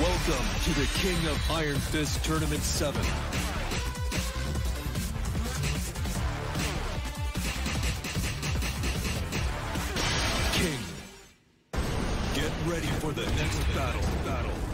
Welcome to the King of Iron Fist Tournament 7. King. Get ready for the next battle. Battle.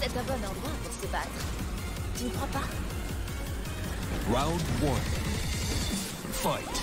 C'est un bon endroit pour se battre. Tu ne crois pas? Round one. Fight.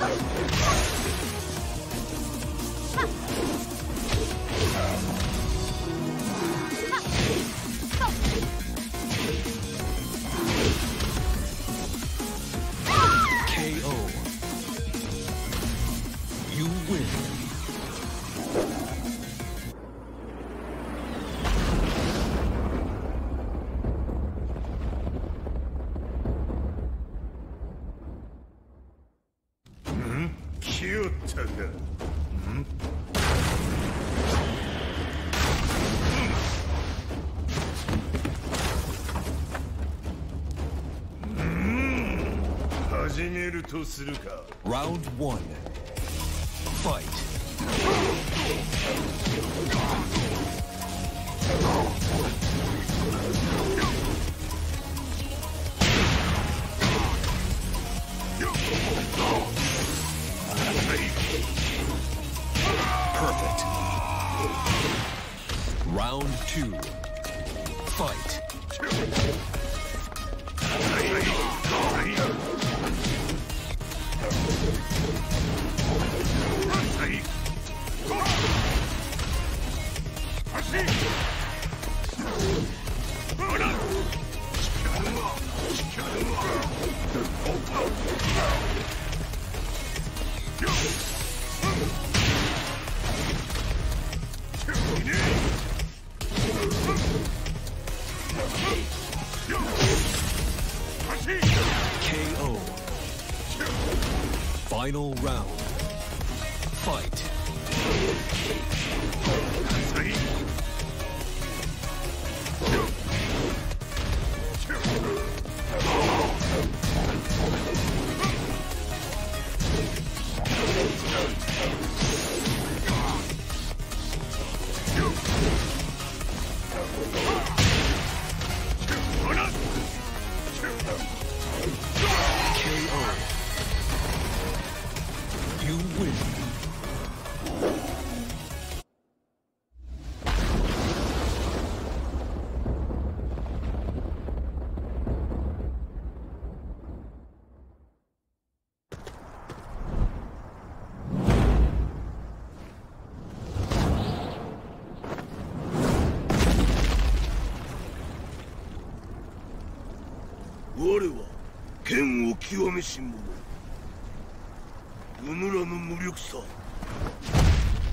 よっしゃ!よったか始めるとするか Round one. Fight. Perfect. Round two. Fight. Final round. Fight. 我は剣を極めし者うぬらの無力さ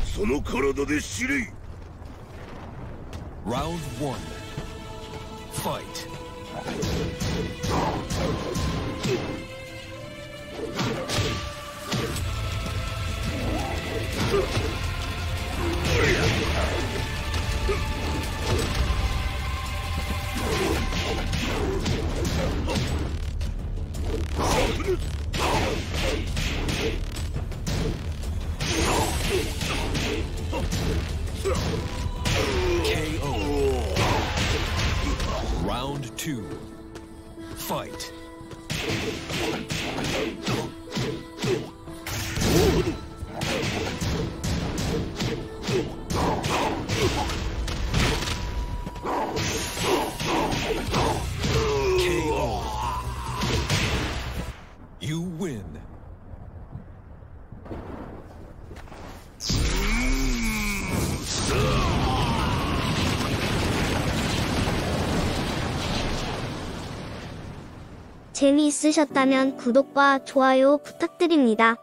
その体で知れ Round one. Fight. KO. Round two. Fight. 재미있으셨다면 구독과 좋아요 부탁드립니다.